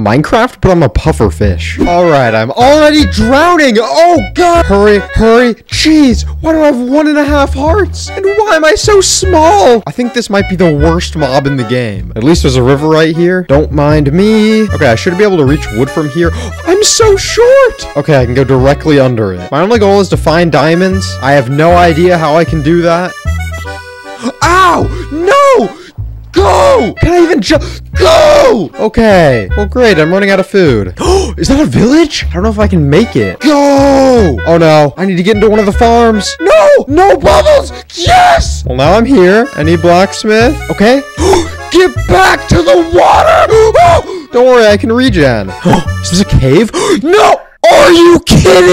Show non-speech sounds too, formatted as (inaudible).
Minecraft, but I'm a puffer fish. All right, I'm already drowning. Oh God! Hurry, hurry. Jeez, why do I have one and a half hearts? And why am I so small? I think this might be the worst mob in the game. At least there's a river right here. Don't mind me. Okay, I should be able to reach wood from here. (gasps) I'm so short. Okay, I can go directly under it. My only goal is to find diamonds. I have no idea how I can do that. (gasps) Ow! No! Can I even jump? Go! Okay. Well, great. I'm running out of food. (gasps) Is that a village? I don't know if I can make it. Go! Oh no. I need to get into one of the farms. No! No bubbles! Yes! Well, now I'm here. Need blacksmith. Okay. (gasps) Get back to the water! (gasps) Don't worry, I can regen. Is this a cave? No! Are you kidding?